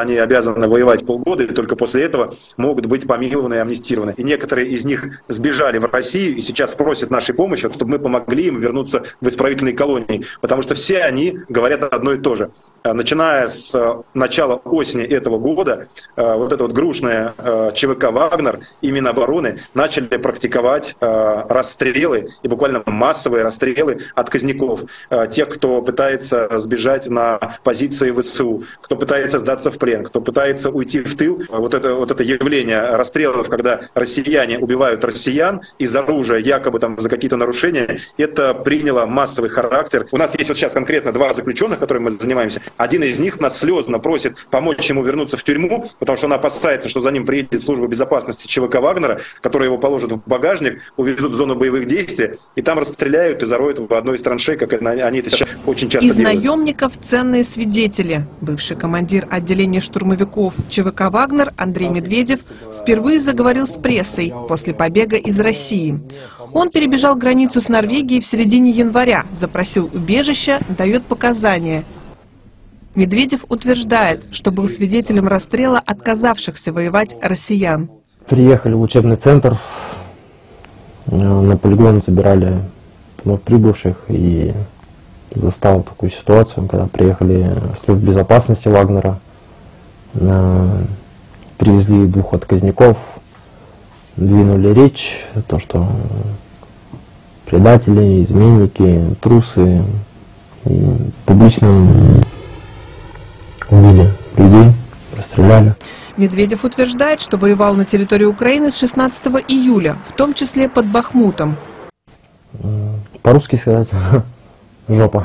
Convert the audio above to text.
они обязаны воевать полгода, и только после этого могут быть помилованы и амнистированы. И некоторые из них сбежали в Россию и сейчас просят нашей помощи, чтобы мы помогли им вернуться в исправительные колонии, потому что все они говорят одно и то же. А, начиная с а, начала осени этого года, а, вот это вот грушное ЧВК «Вагнер» и Минобороны начали практиковать расстрелы и буквально массовые расстрелы отказников, тех, кто пытается сбежать на позиции ВСУ, кто пытается сдаться в плен, кто пытается уйти в тыл. Вот это, вот это явление расстрелов, когда россияне убивают россиян из оружия якобы там за какие-то нарушения, это приняло массовый характер. У нас есть вот сейчас конкретно два заключенных, которыми мы занимаемся. Один из них нас слезно просит помочь ему вернуться в тюрьму, потому что он опасается, что за ним приедет служба безопасности ЧВК Вагнера, которые его положат в багажник, увезут в зону боевых действий, и там расстреляют и зароют в одной из траншей, как они это сейчас очень часто из делают. Из наемников ценные свидетели. Бывший командир отделения штурмовиков ЧВК «Вагнер» Андрей Медведев впервые заговорил с прессой после побега из России. Он перебежал границу с Норвегией в середине января, запросил убежище, дает показания – Медведев утверждает, что был свидетелем расстрела отказавшихся воевать россиян. Приехали в учебный центр, э, на полигон забирали вновь прибывших и застал такую ситуацию, когда приехали служб безопасности Вагнера, э, привезли двух отказников, двинули речь, то, что предатели, изменники, трусы, публично убили людей, расстреляли. Медведев утверждает, что воевал на территории Украины с 16 июля, в том числе под Бахмутом. По-русски сказать, жопа.